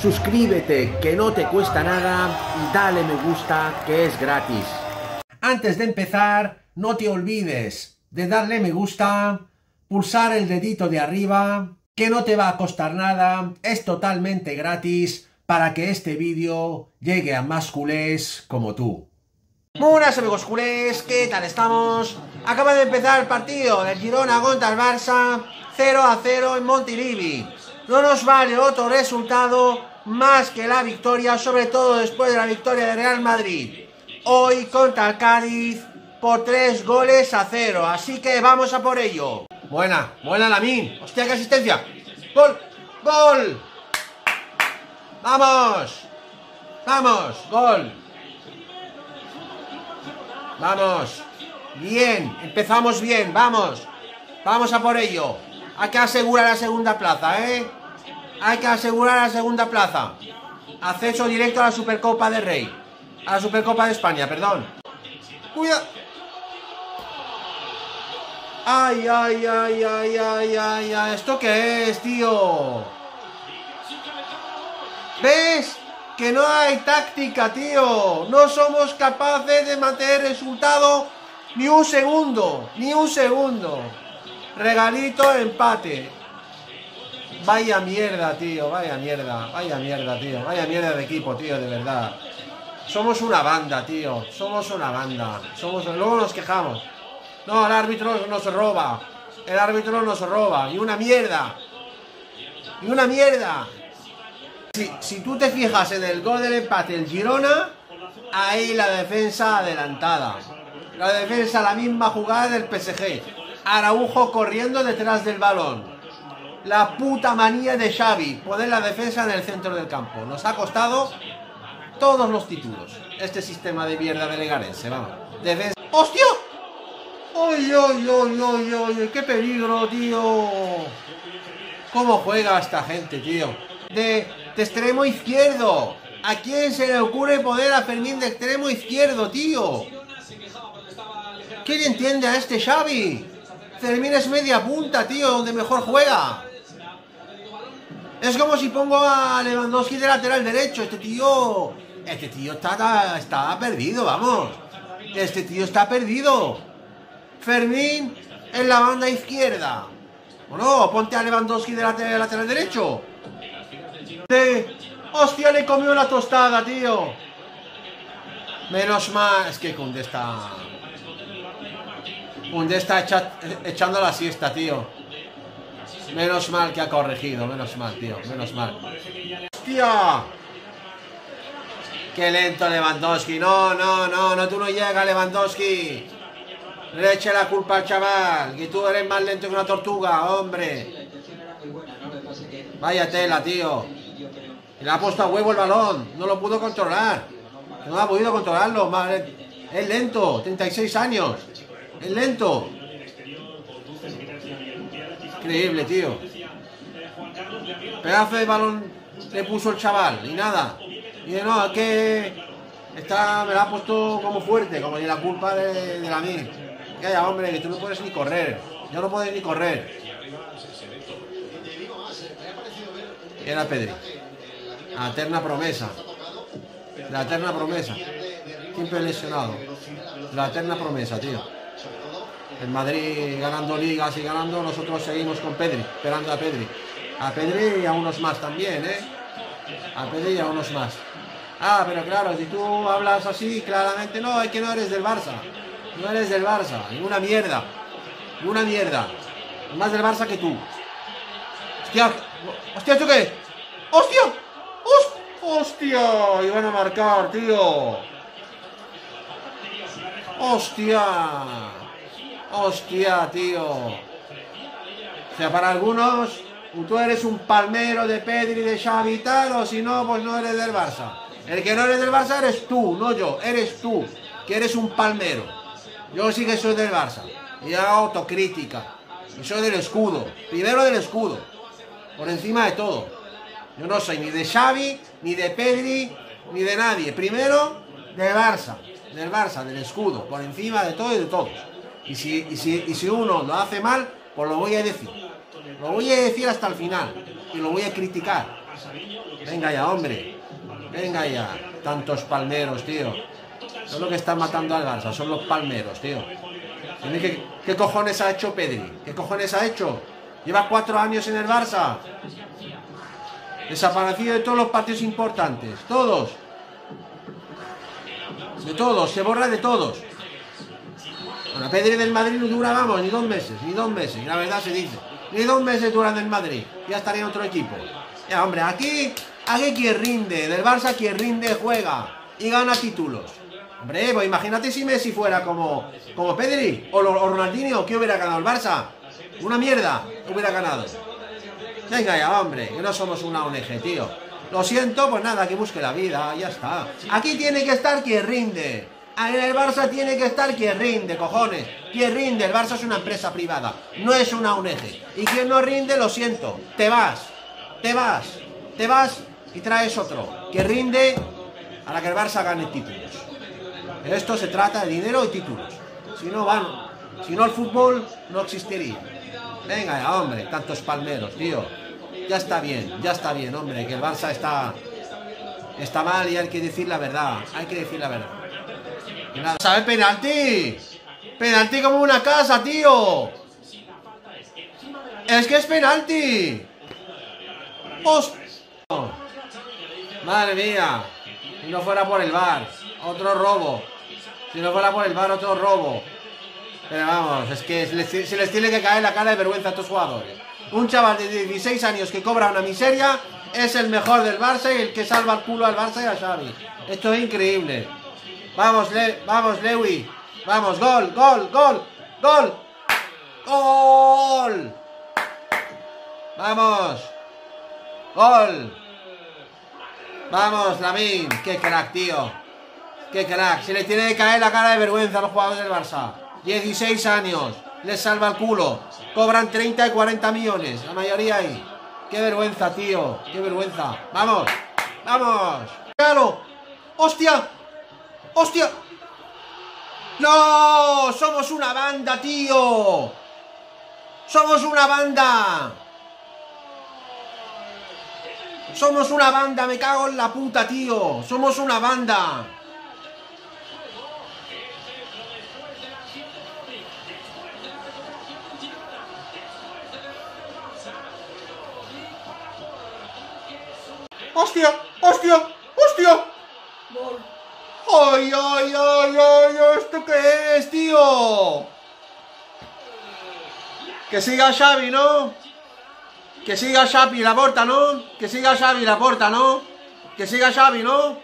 suscríbete que no te cuesta nada y dale me gusta que es gratis. Antes de empezar, no te olvides de darle me gusta, pulsar el dedito de arriba, que no te va a costar nada, es totalmente gratis para que este vídeo llegue a más culés como tú. Buenas amigos culés, ¿qué tal estamos? Acaba de empezar el partido del Girona contra el Barça, 0 a 0 en Montilivi. No nos vale otro resultado más que la victoria, sobre todo después de la victoria de Real Madrid. Hoy contra el Cádiz por 3 goles a 0, así que vamos a por ello. Buena, buena la mí. Hostia, qué asistencia. Gol, gol. Vamos. Vamos, gol. Vamos. Bien, empezamos bien, vamos. Vamos a por ello. Hay que asegurar la segunda plaza, ¿eh? Hay que asegurar la segunda plaza. Acceso directo a la Supercopa de Rey. A la Supercopa de España, perdón. Cuidado. Ay, ay, ay, ay, ay, ay, ay. ¿Esto qué es, tío? ¿Ves? Que no hay táctica, tío. No somos capaces de mantener resultado ni un segundo. Ni un segundo. Regalito, empate. Vaya mierda, tío. Vaya mierda. Vaya mierda, tío. Vaya mierda de equipo, tío, de verdad. Somos una banda, tío. Somos una banda. Somos... Luego nos quejamos. No, el árbitro nos roba. El árbitro nos roba. Y una mierda. Y una mierda. Si, si tú te fijas en el gol del empate, el Girona, ahí la defensa adelantada. La defensa, la misma jugada del PSG. Araujo corriendo detrás del balón. La puta manía de Xavi, poner la defensa en el centro del campo. Nos ha costado todos los títulos. Este sistema de mierda de Legarense, vamos. Defensa. ¡Hostia! ¡Ay, ay, ay, ay, ay! ¡Qué peligro, tío! ¿Cómo juega esta gente, tío? De, de extremo izquierdo. ¿A quién se le ocurre poner a Fermín de extremo izquierdo, tío? ¿Quién entiende a este Xavi? Fermín es media punta, tío, donde mejor juega. Es como si pongo a Lewandowski de lateral derecho. Este tío... Este tío está, está perdido, vamos. Este tío está perdido. Fermín en la banda izquierda. ¿O no? Ponte a Lewandowski de lateral, derecho. De... ¡Hostia, le comió la tostada, tío! Menos mal... Es que Kunde está... Kunde está echa... echando la siesta, tío. Menos mal que ha corregido, menos mal, tío, menos mal. ¡Hostia! ¡Qué lento Lewandowski! No, no, no, no, tú no llegas, Lewandowski. Le eche la culpa al chaval, que tú eres más lento que una tortuga, hombre. Vaya tela, tío. Le ha puesto a huevo el balón, no lo pudo controlar. No ha podido controlarlo, es lento, 36 años. Es lento. Increíble, tío. Pedazo de balón le puso el chaval y nada. Y no, es que está, me la ha puesto como fuerte, como ni la culpa de, de la mí. Calla, hombre, que tú no puedes ni correr. Yo no puedo ni correr. Era Pedri. La eterna promesa. La eterna promesa. Siempre lesionado. La eterna promesa, tío. El Madrid ganando ligas y ganando, nosotros seguimos con Pedri, esperando a Pedri. A Pedri y a unos más también, ¿eh? A Pedri y a unos más. Ah, pero claro, si tú hablas así, claramente, no, es que no eres del Barça. No eres del Barça, ninguna mierda. Ninguna mierda. Más del Barça que tú. Hostia, hostia, ¿tú qué? ¡Hostia! ¡Hostia! Iban a marcar, tío. ¡Hostia! ¡Hostia, tío! O sea, para algunos, tú eres un palmero de Pedri, de Xavi y tal, o si no, pues no eres del Barça. El que no eres del Barça eres tú, no yo, eres tú, que eres un palmero. Yo sí que soy del Barça. Y hago autocrítica. Y soy del escudo. Primero del escudo. Por encima de todo. Yo no soy ni de Xavi, ni de Pedri, ni de nadie. Primero del Barça. Del Barça, del escudo. Por encima de todo y de todos. Y si, uno lo hace mal, pues lo voy a decir. Lo voy a decir hasta el final. Y lo voy a criticar. Venga ya, hombre. Venga ya. Tantos palmeros, tío. Son lo que están matando al Barça, son los palmeros, tío. ¿Qué, ¿Qué cojones ha hecho Pedri? ¿Qué cojones ha hecho? Lleva cuatro años en el Barça. Desaparecido de todos los partidos importantes. Todos. De todos. Se borra de todos. Bueno, Pedri del Madrid no dura, vamos, ni dos meses. Ni dos meses. La verdad se dice. Ni dos meses duran del Madrid. Ya estaría en otro equipo. Ya, hombre, aquí, aquí quien rinde. Del Barça quien rinde juega. Y gana títulos. Hombre, pues imagínate si Messi fuera como, como Pedri o, o Ronaldinho. ¿Qué hubiera ganado el Barça? Una mierda hubiera ganado. Venga ya, hombre, que no somos una ONG, tío. Lo siento, pues nada, que busque la vida, ya está. Aquí tiene que estar quien rinde. En el Barça tiene que estar quien rinde, cojones. Quien rinde, el Barça es una empresa privada, no es una ONG. Y quien no rinde, lo siento, te vas, te vas, te vas y traes otro. Que rinde para que el Barça gane títulos. Esto se trata de dinero y títulos. Si no van, si no el fútbol no existiría. Venga hombre, tantos palmeros, tío. Ya está bien, ya está bien, hombre, que el Barça está está mal y hay que decir la verdad. Hay que decir la verdad. ¿Sabe penalti? Penalti como una casa, tío. Es que es penalti. Madre mía. Si no fuera por el bar, otro robo. Si no fuera por el bar, otro robo. Pero vamos, es que se les, tiene que caer la cara de vergüenza a estos jugadores. Un chaval de 16 años que cobra una miseria es el mejor del Barça y el que salva el culo al Barça y a Xavi. Esto es increíble. Vamos, Le vamos, Lewy. Vamos, gol, gol, gol, gol. Gol. Vamos. Gol. Vamos, Lamin. Qué crack, tío. Qué crack. Se le tiene que caer la cara de vergüenza a los jugadores del Barça. 16 años. Les salva el culo. Cobran 30 y 40 millones. La mayoría ahí. Qué vergüenza, tío. Qué vergüenza. Vamos. Vamos. ¡Hostia! ¡Hostia! ¡No! ¡Somos una banda, tío! ¡Somos una banda! Somos una banda, me cago en la puta, tío. Somos una banda. ¡Hostia! ¡Hostia! ¡Hostia! ¡Ay, ay, ay, ay! ¿Esto qué es, tío? Que siga Xavi, ¿no? Que siga Xavi la porta, ¿no? Que siga Xavi la porta, ¿no? Que siga Xavi, ¿no?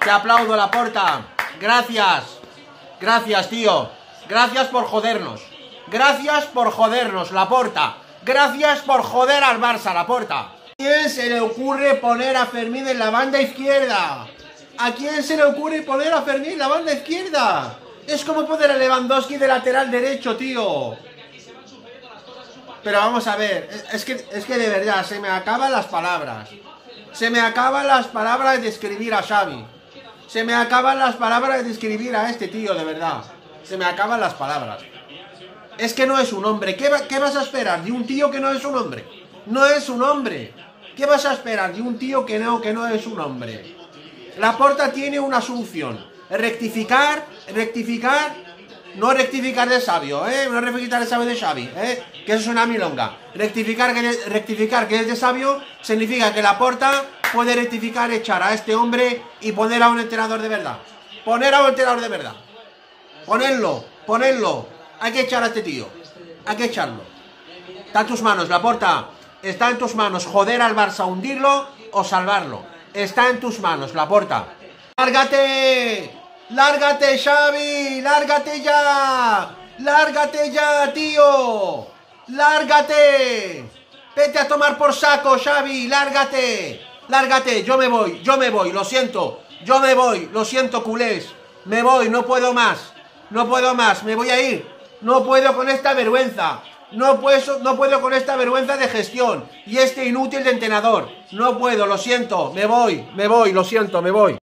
Te aplaudo la porta. Gracias. Gracias, tío. Gracias por jodernos. Gracias por jodernos, la porta. Gracias por joder al Barça, la porta. ¿A quién se le ocurre poner a Fermín en la banda izquierda? ¿A quién se le ocurre poner a Fermín en la banda izquierda? Es como poner a Lewandowski de lateral derecho, tío. Pero vamos a ver, es que, es que de verdad, se me acaban las palabras. Se me acaban las palabras de describir a Xavi. Se me acaban las palabras de describir a este tío, de verdad. Se me acaban las palabras. Es que no es un hombre. ¿Qué, ¿Qué, vas a esperar de un tío que no es un hombre? No es un hombre. ¿Qué vas a esperar de un tío que no, que no es un hombre? La porta tiene una solución. Rectificar, rectificar no rectificar de sabio, ¿eh? No rectificar de sabio de Xavi, ¿eh? Que eso es una milonga. Rectificar que, rectificar que es de sabio significa que la porta puede rectificar, echar a este hombre y poner a un entrenador de verdad. Poner a un entrenador de verdad. Ponerlo, ponerlo. Hay que echar a este tío. Hay que echarlo. Está en tus manos, la porta. Está en tus manos joder al Barça, hundirlo o salvarlo. Está en tus manos, la porta. ¡Lárgate! ¡Lárgate, Xavi! ¡Lárgate ya! ¡Lárgate ya, tío! ¡Lárgate! Vete a tomar por saco, Xavi, lárgate. Lárgate, yo me voy, yo me voy, lo siento. Yo me voy, lo siento, culés. Me voy, no puedo más. No puedo más, me voy a ir. No puedo con esta vergüenza. No puedo, no puedo con esta vergüenza de gestión y este inútil de entrenador. No puedo, lo siento, me voy, me voy, lo siento, me voy.